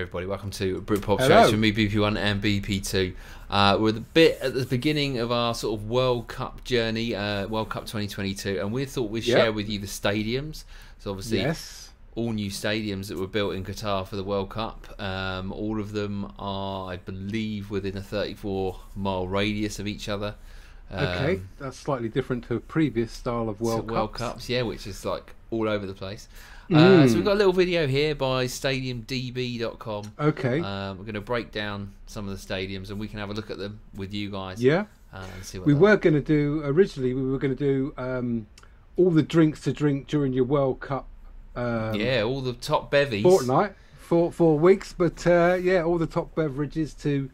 everybody. Welcome to Britpop Hello. Shows from me, BP1 and BP2. Uh, we're a bit at the beginning of our sort of World Cup journey, uh, World Cup 2022, and we thought we'd Yep. share with you the stadiums. So obviously, Yes. all new stadiums that were built in Qatar for the World Cup. Um, all of them are, I believe, within a 34 mile radius of each other. Um, Okay, that's slightly different to a previous style of World, World Cups. Cups, yeah, which is like all over the place. Uh, so Mm. we've got a little video here by StadiumDB.com. Okay. Um, we're going to break down some of the stadiums, and we can have a look at them with you guys. yeah. uh, and see what We were going to do originally. We were going to do um, all the drinks to drink during your World Cup. Um, Yeah, all the top bevies. Fortnight, four four weeks, but uh, yeah, all the top beverages to,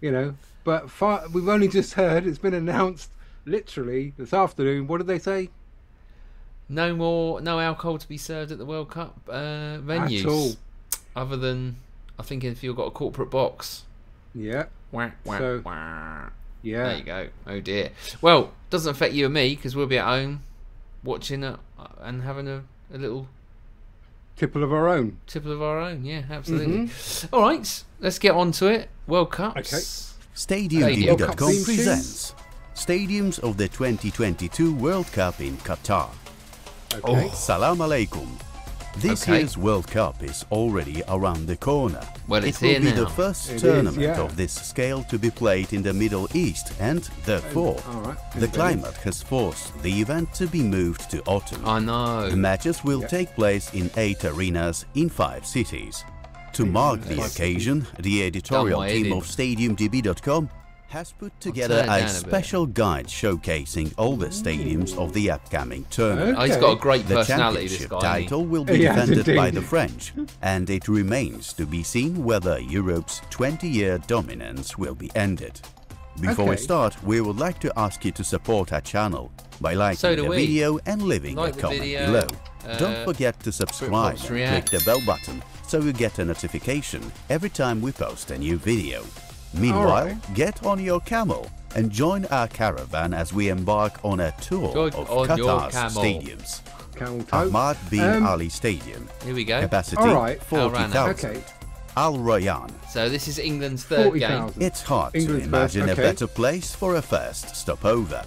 you know. But fi- we've only just heard it's been announced literally this afternoon. What did they say? No more, no alcohol to be served at the World Cup uh, venues. At all. Other than, I think if you've got a corporate box. Yeah. Wah, wah, So- wah. Yeah. There you go. Oh dear. Well, doesn't affect you and me because we'll be at home watching it uh, and having a, a little Tipple of our own. tipple of our own. Yeah, absolutely. All right, let's get on to it. World Cups. World Cup StadiumDB.com theme presents Stadiums of the 2022 World Cup in Qatar. Okay. Oh, salam alaikum. This Okay. year's World Cup is already around the corner. Well, it's it will here be now. the first It is, tournament yeah. of this scale to be played in the Middle East, and therefore, all right. the climate has forced the event to be moved to autumn. I know. The matches will Yeah. take place in eight arenas in five cities. To mark the occasion, the editorial team of StadiumDB.com has put together a a special guide showcasing all the stadiums of the upcoming tournament. Oh, he's Okay. got a great The personality, this championship guy. hasn't title will be Yes, defended by the French, and it remains to be seen whether Europe's 20-year dominance will be ended. Before we start, we would like to ask you to support our channel by liking So the we. video and leaving Like a comment video, below. uh, Don't forget to subscribe and React. click the bell button so you get a notification every time we post a new video. Meanwhile, Alright. get on your camel and join our caravan as we embark on a tour Join of Qatar's stadiums. Ahmad bin Um, Ali Stadium. Here we go. Capacity Alright. Al 40,000. Okay. Al Rayyan. So this is England's third game. It's hard England's to imagine first, a better place for a first stopover.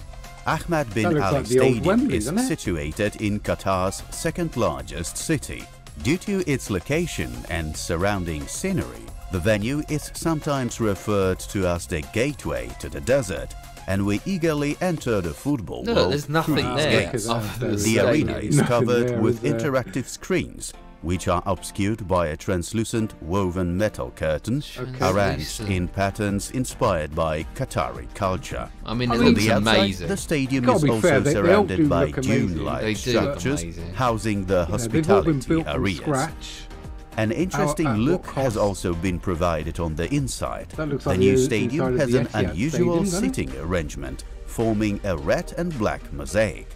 Ahmad bin Ali like Stadium Wembley, is situated in Qatar's second largest city. Due to its location and surrounding scenery, the venue is sometimes referred to as the gateway to the desert, and we eagerly enter the football No, world there's nothing there. gates. The arena is covered there, with is interactive screens, which are obscured by a translucent woven metal curtain Okay. arranged in patterns inspired by Qatari culture. I mean, I it mean, On looks the outside, amazing. the stadium is be also fair, they- they surrounded do by amazing. dune-like They do structures amazing. housing the Yeah, they've been hospitality built from areas. scratch. An interesting How- at what look has also been provided on the inside. That looks the like new stadium has an unusual Stadium, seating arrangement, forming a red and black mosaic.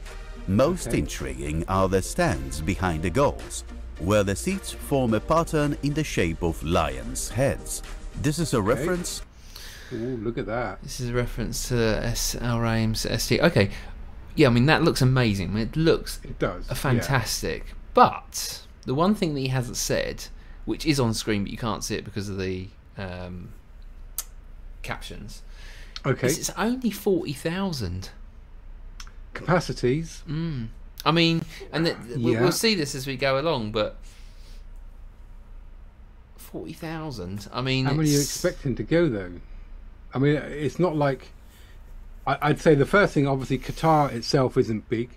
Most Okay. intriguing are the stands behind the goals, where the seats form a pattern in the shape of lions' heads. This is a reference Ooh, look at that. This is a reference to S Al Raim's ST. Okay, yeah, I mean that looks amazing. It looks It does. a fantastic. But the one thing that he hasn't said, which is on screen but you can't see it because of the um, captions, Okay. is it's only forty thousand. Capacities. Mm. I mean, and th- th- we'll, Yeah. we'll see this as we go along, but forty thousand. I mean, How many are you expecting to go though? I mean, it's not like. I, I'd say the first thing, obviously, Qatar itself isn't big.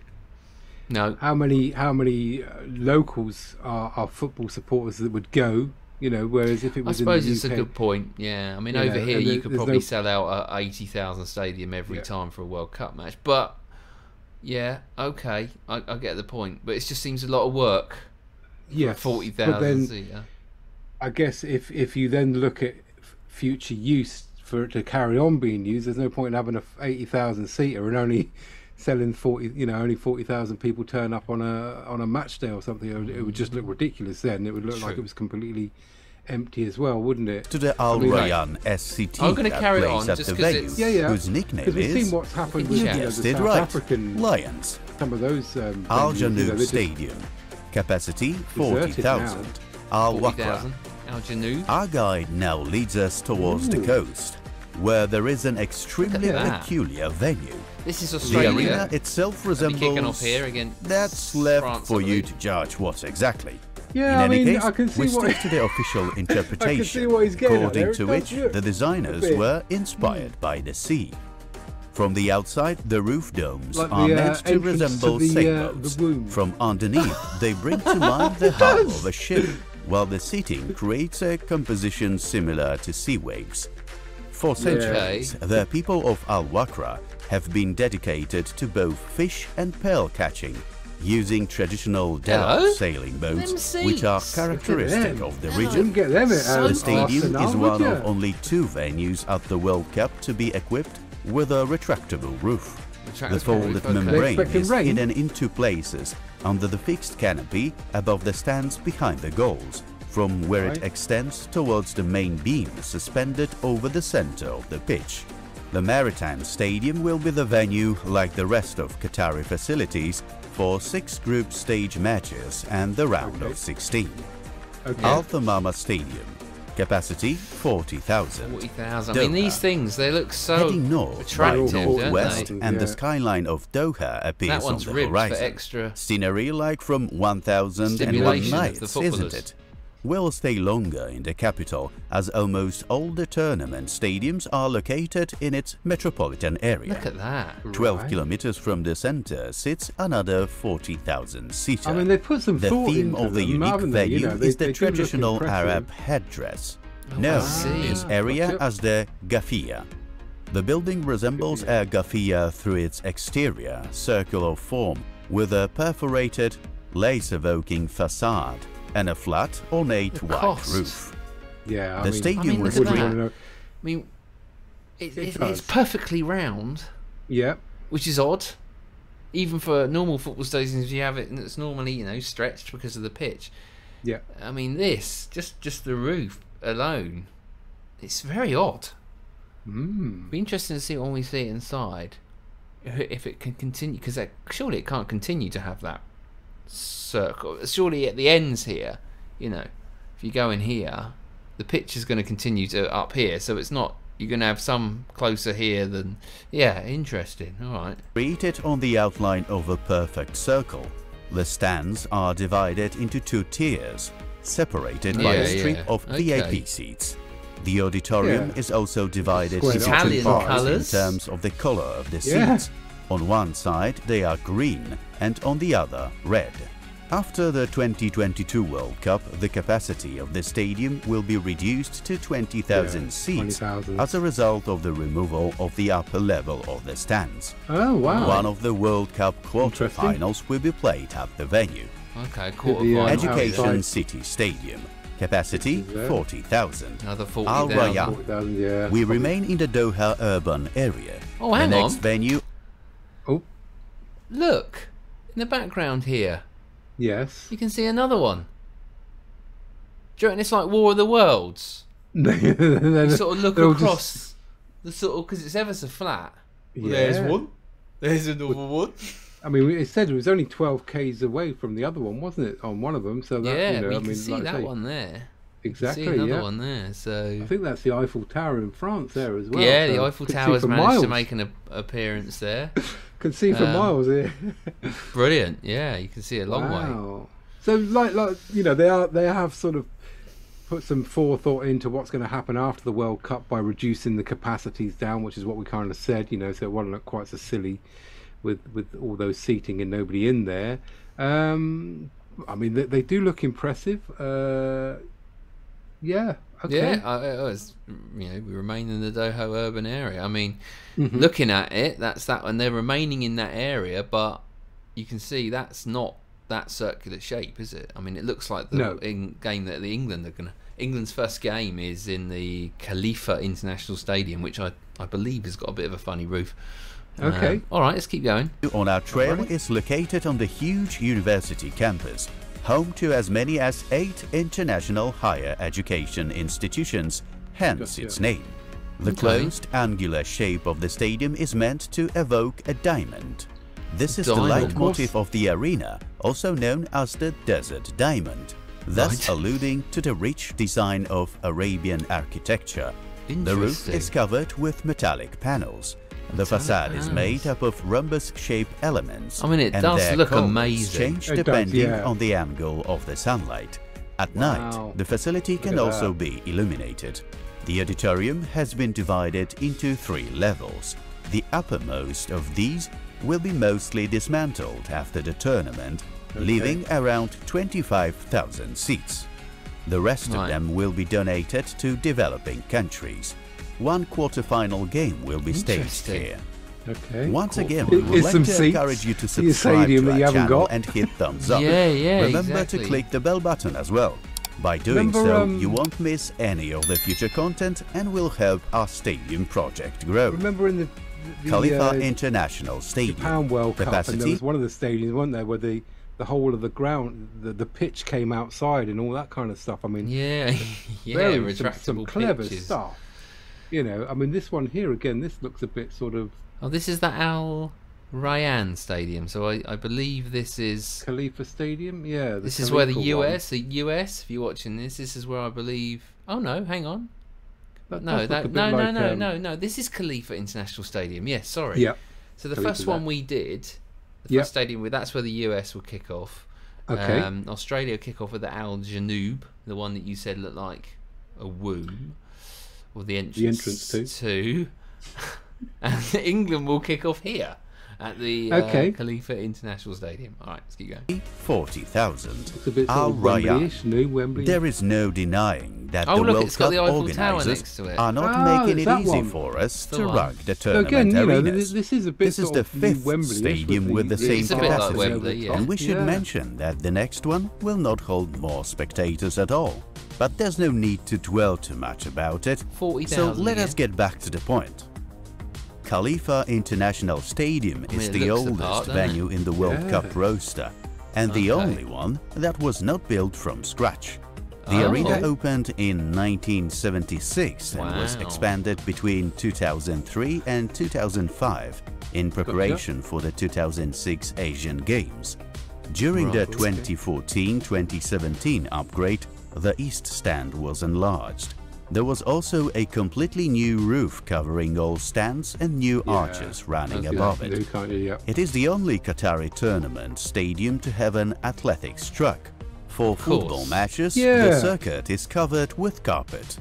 No, How many? How many uh, locals are, are football supporters that would go? You know, whereas if it was I suppose it's UK, a good point. Yeah, I mean, You over know, here you there- could probably no- sell out a eighty thousand stadium every Yeah. time for a World Cup match. But yeah, okay, I, I get the point. But it just seems a lot of work. Yeah, forty thousand. I guess if if you then look at future use for it to carry on being used, there's no point in having a eighty thousand seater and only selling forty. You know, only forty thousand people turn up on a on a match day or something. It would, it would just look ridiculous. Then it would look like it was completely empty as well, wouldn't it? to the Al mean, like- SCT I'm gonna that carry plays on at just the 'cause venue, it's- Yeah, yeah. whose nickname Because we've is seen what's happened with You you know, the South right, African Lions. some of those um, Al venues, you know, Janoub Stadium. Capacity 40,000. Al Forty Wakra. Al Janoub. Our guide now leads us towards the coast, where there is an extremely Look at that. peculiar venue. This is The Australia. arena itself They'll be kicking off resembles. here again. That's left France, for you to judge what exactly. Yeah, In I any mean, case, I can see we what. stick to the official interpretation, what he's getting at according to which look the designers were inspired by the sea. From the outside, the roof domes Like are the, uh, meant to entrance to resemble the, uh, sailboats. the. From underneath, they bring to mind the hull of a ship, while the seating creates a composition similar to sea waves. For centuries, the people of Al Wakra have been dedicated to both fish and pearl catching, using traditional Hello? dhow sailing boats, which are characteristic of the region. Wouldn't get them at So The stadium Arsenal, is one of only two venues at the World Cup to be equipped with a retractable roof. The Retractable folded membrane is rain? hidden in two places under the fixed canopy above the stands behind the goals, from where it extends towards the main beam suspended over the center of the pitch. The Maritime Stadium will be the venue, like the rest of Qatari facilities, for six group stage matches and the round Okay. of 16. Okay. Al Thumama Stadium, capacity 40,000. 40,000. I mean, these things, they look so Heading north, attractive, right, right don't west, they? and the skyline of Doha appears That on one's the ribbed for horizon. extra Scenery like from 1001 Stimulation of Nights, isn't it? We'll stay longer in the capital as almost all the tournament stadiums are located in its metropolitan area. Look at that. 12 Right. kilometers from the center sits another 40,000 seater. I mean, they put some the thought theme into of the them, unique haven't? You venue know, they- is the traditional. Arab headdress, Oh, known in this area as the gahfiya. The building resembles a gahfiya through its exterior, circular form, with a perforated, lace-evoking facade and a flat, ornate The white cost. roof. Yeah, I The mean, stadium I mean, was look at would you that. wanna know? I mean, it, It it, it's perfectly round, Yeah, which is odd. Even for normal football stadiums, you have it and it's normally, you know, stretched because of the pitch. yeah. I mean, this, just just the roof alone, it's very odd. Mm. Be interesting to see when we see it inside, if it can continue, because surely it can't continue to have that circle. Surely at the ends here, you know, if you go in here, the pitch is going to continue to up here, so it's not. You're going to have some closer here than. Yeah, interesting. All right. Created on the outline of a perfect circle, the stands are divided into two tiers, separated by a strip yeah. of Okay. VIP seats. The auditorium Yeah. is also divided Squared into off. two parts colours. in terms of the color of the Yeah. seats. On one side they are green and on the other red. After the 2022 World Cup, the capacity of the stadium will be reduced to 20,000 Yeah, seats 20,000. as a result of the removal of the upper level of the stands. Oh wow. One of the World Cup Interesting. quarterfinals will be played at the venue. Okay, quarter the, um, final. Education outside. City Stadium. Capacity Is there? 40,000. Al Rayyan. 40,000, yeah. We remain in the Doha urban area. Oh, hang the next on. venue Oh, Look, in the background here, yes. you can see another one. Do you reckon it's like War of the Worlds? You sort of look They'll just- across the sort of because it's ever so flat. Well, Yeah. There's one. There's another one. I mean, it said it was only 12 k's away from the other one, wasn't it? On one of them, so that yeah, you know, we I can mean, see like that say, one there. Exactly. see another yeah. one there. So I think that's the Eiffel Tower in France there as well. yeah, the Eiffel could see Tower's for managed miles. to make an appearance there. Can see for um, miles here. Brilliant. Yeah, you can see a long way. So, like, like you know, they are they have sort of put some forethought into what's going to happen after the World Cup by reducing the capacities down, which is what we kind of said. You know, so it won't look quite so silly with with all those seating and nobody in there. Um, I mean, they, they do look impressive. Uh, yeah. Okay. Yeah, I, I was, you know, we remain in the Doha urban area. I mean, Mhm. looking at it, that's that, and they're remaining in that area, but you can see that's not that circular shape, is it? I mean, it looks like the No. in, game that the England are gonna. England's first game is in the Khalifa International Stadium, which I, I believe has got a bit of a funny roof. Okay. Um, all right, let's keep going. on our trail Alright. is located on the huge university campus, home to as many as eight international higher education institutions, hence its name. The closed, angular shape of the stadium is meant to evoke a diamond. This is Diamond. the Of leitmotif of the arena, also known as the Desert Diamond. thus Right. alluding to the rich design of Arabian architecture. The roof is covered with metallic panels. The facade is made up of rhombus-shaped elements. I mean, it and does look amazing. Change It does, depending yeah. on the angle of the sunlight. At Wow. night, the facility can also that. be illuminated. The auditorium has been divided into three levels. The uppermost of these will be mostly dismantled after the tournament, leaving around 25,000 seats. The rest of them will be donated to developing countries. One quarter-final game will be staged here. Okay. Once cool. again, we would like to seats encourage you to subscribe stadium to that our you haven't channel got. and hit thumbs up. Yeah, yeah, Remember exactly. to click the bell button as well. By doing Remember, so, um, you won't miss any of the future content and will help our stadium project grow. Remember in the, the Khalifa uh, International Stadium. Japan World Cup, and there capacity was one of the stadiums, wasn't there, where the the whole of the ground, the, the pitch came outside and all that kind of stuff. I mean, Yeah, yeah, very some, some clever pitches. stuff. You know, I mean, this one here again, this looks a bit sort of Oh, this is the Al Rayyan Stadium. So I, I believe this is Khalifa Stadium. Yeah, this is where the Khalifa one. US, the US. If you're watching this, this is where I believe. Oh no, hang on. That No, does look a that no, no, like, no, um, no, no. This is Khalifa International Stadium. Yes, sorry. Yep. So the Khalifa first one that. we did, the Yep. first stadium, that's where the US will kick off. Okay. Um, Australia kick off with the Al Janoub, the one that you said looked like a womb, or the entrance, entrance to. to. and England will kick off here at the uh, Khalifa International Stadium. All right, let's keep going. 40,000. It's a bit sort Al of Rayyan. Wembley-ish, new Wembley. There is no denying that Oh, the look, World it's got Cup the organizers next to it. are not Ah, making it easy one. for us the to one. run the So tournament again, you know, this, this is a bit This is the fifth Wembley-ish stadium with the same It's a bit like capacity. Wembley, yeah. And we should Yeah. mention that the next one will not hold more spectators at all. But there's no need to dwell too much about it. Forty So thousand. let us get back to the point. Khalifa International Stadium I mean, is the looks the oldest part, venue in the World Yeah. Cup roster, and the only one that was not built from scratch. The Oh. arena opened in 1976 and was expanded between 2003 and 2005 in preparation for the 2006 Asian Games. During Right, the 2014-2017 upgrade, the east stand was enlarged. There was also a completely new roof covering all stands and new Yeah, arches running above it. can't? Yeah. It is the only Qatari tournament stadium to have an athletics track. For course. football matches, the circuit is covered with carpet.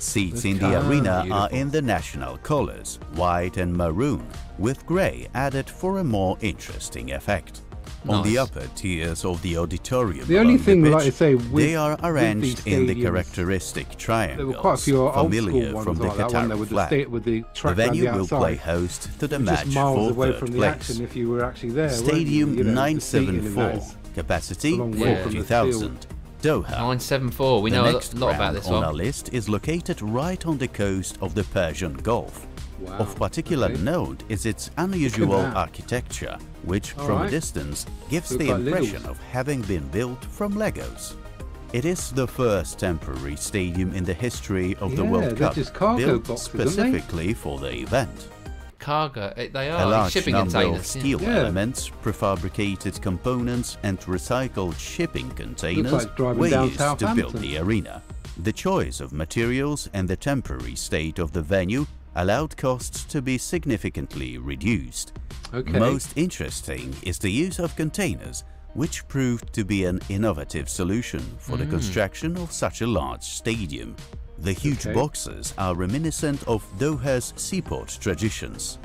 Seats in the Okay. arena are in the national colors, white and maroon, with grey added for a more interesting effect. On the upper tiers of the auditorium, The only along thing, pitch, like I say, with, they are with arranged these in the stadiums, characteristic There triangles, were quite a few old familiar school ones from the like that one with the, flag. sta- with the The track around venue the will play host to the Just match miles for away third from the place. action if you were actually there. weren't you? Stadium You know, the seating and that 974, capacity a long way from the 40,000. Doha. Nine seven four. We the know a lot about ground this on our list is located right on the coast of the Persian Gulf. Wow, Of particular okay. note is its unusual architecture, which All from a distance gives Look the impression Lidl's. of having been built from Legos. It is the first temporary stadium in the history of the World Cup cargo built boxes, specifically for the event. Cargo. eh, They A are large shipping number containers. of steel Yeah. elements, prefabricated components, and recycled shipping containers like were used to build the arena. The choice of materials and the temporary state of the venue allowed costs to be significantly reduced. Okay. Most interesting is the use of containers, which proved to be an innovative solution for Hmm. the construction of such a large stadium. The huge Okay. boxes are reminiscent of Doha's seaport traditions.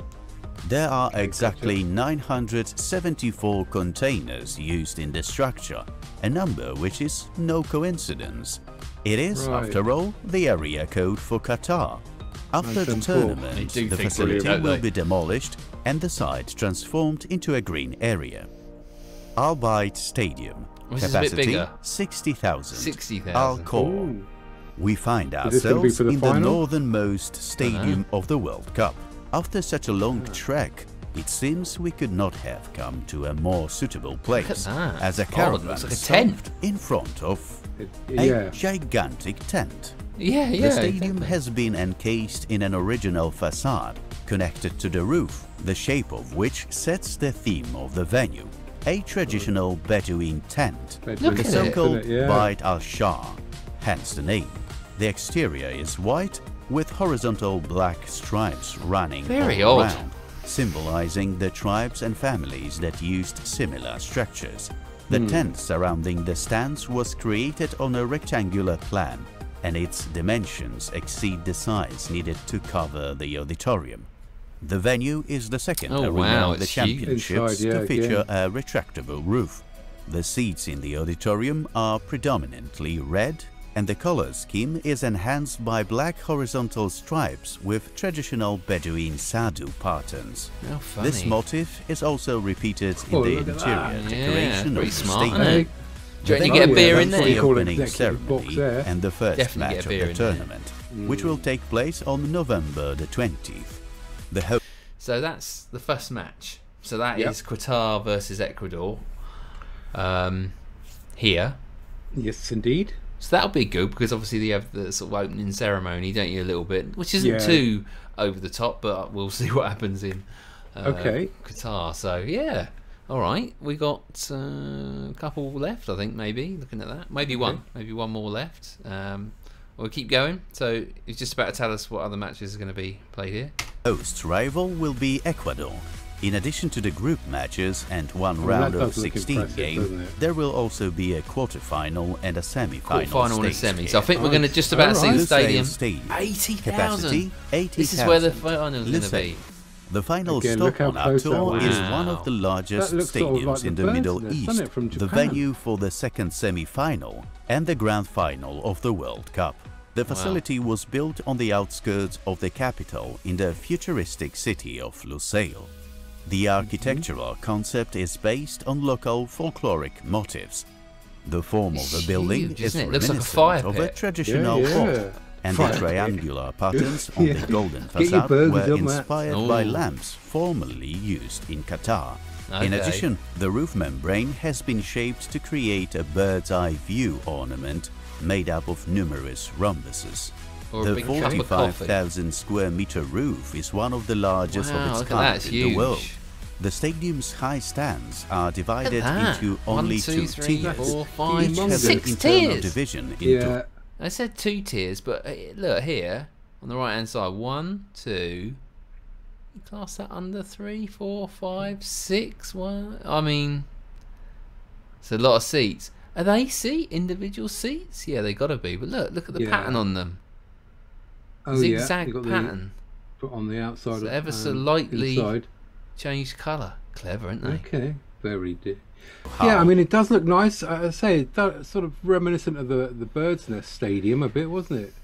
There are exactly 974 containers used in the structure, a number which is no coincidence. It is, Right. after all, the area code for Qatar. After the tournament, the facility will be demolished and the site transformed into a green area. Al Bayt Stadium, Was this capacity 60,000. 60,000. Al Khor. We find Is this gonna be ourselves the in the northernmost stadium of the World Cup. After such a long trek, it seems we could not have come to a more suitable place as a Oh, caravan looks like a tent. in front of It- a yeah. gigantic tent. Yeah, yeah. the stadium has been encased in an original facade connected to the roof, the shape of which sets the theme of the venue. a traditional Bedouin tent, Bedouin the so-called Yeah. Bayt al-Sha'ar, hence the name. The exterior is white with horizontal black stripes running Very all odd. around, symbolizing the tribes and families that used similar structures. The hmm. tent surrounding the stands was created on a rectangular plan, and its dimensions exceed the size needed to cover the auditorium. The venue is the second Oh, arena wow, of the championships Inside, yeah, to feature a retractable roof. The seats in the auditorium are predominantly red, and the color scheme is enhanced by black horizontal stripes with traditional Bedouin Sadu patterns. How funny. This motif is also repeated in Oh, the interior that. Yeah, decoration pretty of the smart, stadium. Isn't Hey, it? Do you you get a beer in there? you call it, opening ceremony there. and the first Definitely match of the in there. tournament, which will take place on November the 20th. The host So that's the first match. So that is Yep. Qatar versus Ecuador. Um, here. Yes, indeed. So that'll be good because obviously you have the sort of opening ceremony, don't you, a little bit, which isn't Yeah. too over the top, but we'll see what happens in uh, Okay. Qatar. So yeah, all right, we got uh, a couple left, I think, maybe looking at that, maybe one, maybe one more left. Um, we'll keep going. So it's just about to tell us what other matches are going to be played here. host rival will be Ecuador. In addition to the group matches and one Well, round of 16 impressive, game, there will also be a quarter-final and a semi-final. Quarter-final and a semi. So I think we're going to just about see the stadium. Stadium. Eighty Capacity thousand. 80,000. This is where the final's going to be. The final Again, stop on our tour was. is Wow. one of the largest That sort of stadiums like in the the Middle East, from the venue for the second semi-final and the grand final of the World Cup. The facility was built on the outskirts of the capital in the futuristic city of Lusail. The mm-hmm. architectural concept is based on local folkloric motifs. The form of the building huge, is isn't it? It looks like a reminiscent fire of a traditional Yeah, fort, yeah. And the triangular patterns on Yeah. the golden facade were on that. inspired by lamps formerly used in Qatar. In addition, the roof membrane has been shaped to create a bird's eye view ornament made up of numerous rhombuses. Or the big cup of coffee. 45,000 square meter roof is one of the largest Wow, of its look at that, kind in huge. the world. The stadium's high stands are divided into only two, two three, tiers, four, each five, has an internal tiers. division into Yeah. I said two tiers, but uh, look here on the right hand side. One, two. Class that under three, four, five, six. One. I mean, it's a lot of seats. Are they seat individual seats? Yeah, they gotta be. But look, look at the Yeah. pattern on them. Oh, Zigzag yeah. pattern. The, put on the outside. So of, ever so um, lightly- Inside. Changed colour. Clever, aren't they? Okay. Very di- How? Yeah, I mean, it does look nice. I I say, it does, sort of reminiscent of the the Bird's Nest Stadium a bit, wasn't it?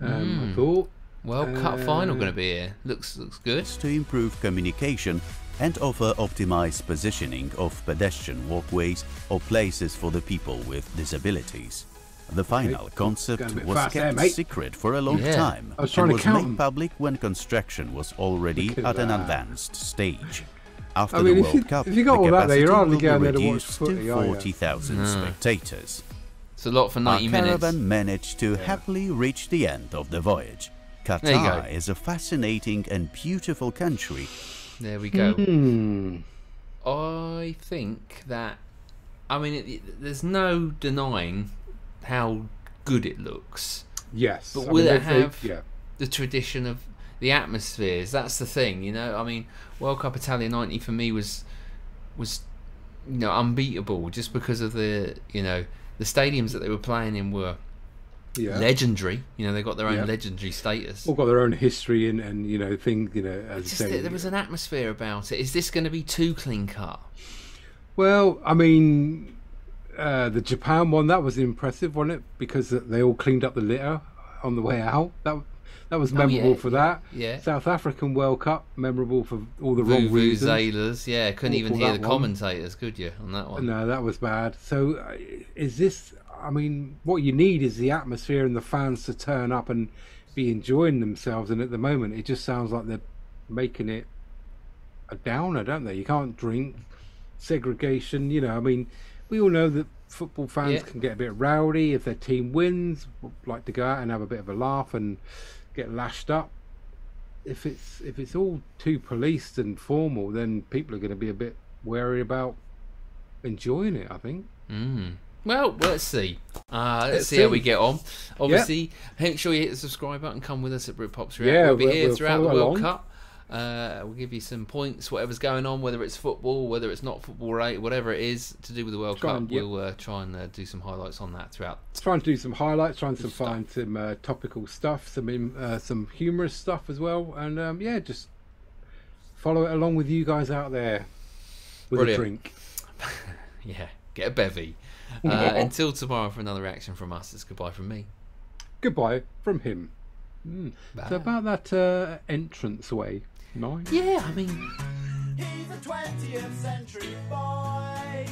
Um, Mm. I thought. World Cup final Uh, going to be here. Looks looks good. to improve communication and offer optimized positioning of pedestrian walkways or places for the people with disabilities. The final concept Going a bit was fast there, kept secret for a long Yeah. time I was trying and to was count made them. public when construction was already at at an that. advanced stage. After I mean, the if World you- Cup, if you got the all that there, you're capacity hardly going there to watch reduced footy, to 40,000 No. spectators. It's a lot for Our 90 minutes. caravan managed to happily reach the end of the voyage. you. Qatar is a fascinating and beautiful country There we go. Hmm. I think that, I mean, it, it- there's no denying how good it looks. Yes. But I will mean, it they- they- have- Yeah. The tradition of the atmospheres. That's the thing, you know. I mean, World Cup Italia '90 for me was was you know unbeatable just because of the you know the stadiums that they were playing in were Yeah. legendary. You know, they got their own Yeah. legendary status. all got their own history and, and you know things you know as Just you say that there was an atmosphere about it. Is this going to be too clean cut? well i mean uh, the japan one that was impressive wasn't it because they all cleaned up the litter on the way out that that was Oh, memorable yeah. for that Yeah. south african world cup memorable for all the wrong reasons Vuvuzelas, yeah, couldn't even hear the one. commentators, could you, on that one? no that was bad so uh, is this i mean what you need is the atmosphere and the fans to turn up and be enjoying themselves and at the moment it just sounds like they're making it a downer don't they you can't drink segregation you know i mean we all know that football fans Yeah. can get a bit rowdy if their team wins like to go out and have a bit of a laugh and get lashed up if it's if it's all too policed and formal then people are going to be a bit wary about enjoying it. I think. Mm. Well, let's see. Uh, let's, Let's see, how we get on. Obviously, make sure you hit the subscribe button. Come with us at Britpops React. Yeah, we'll be we'll- here we'll throughout the World along. Cup. Uh, we'll give you some points, whatever's going on, whether it's football, whether it's not football related, whatever it is to do with the World Try Cup. and- yep. We'll uh, try and uh, do some highlights on that throughout. Trying to do some highlights, trying to find some uh, topical stuff, some uh, some humorous stuff as well, and um, yeah, just follow it along with you guys out there with Brilliant. a drink. Yeah, get a bevy. Uh, until tomorrow for another reaction from us, it's goodbye from me. Goodbye from him. Mm. So about that uh, entrance way, nice. Yeah, I mean, He's a 20th century boy.